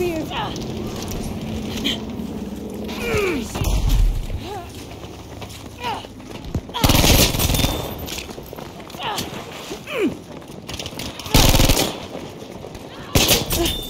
spears. Ugh!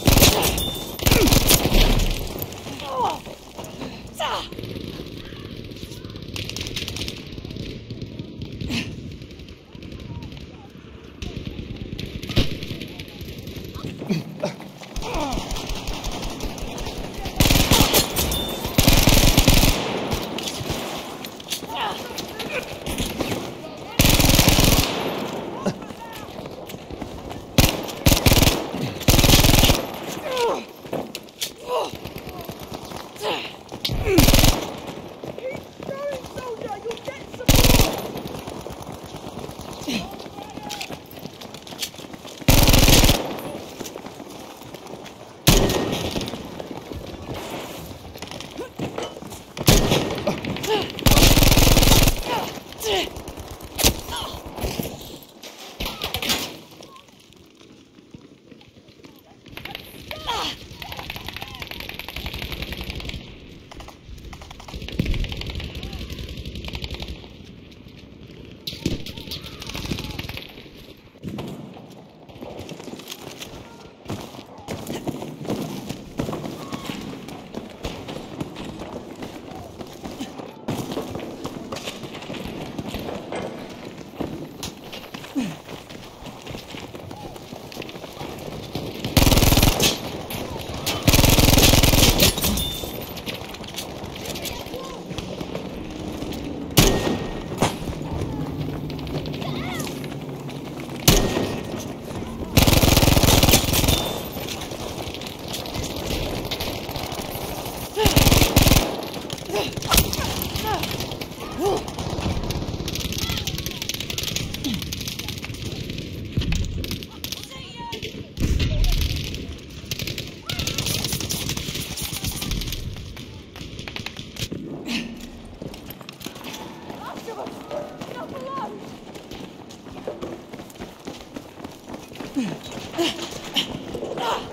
Yeah. Ah!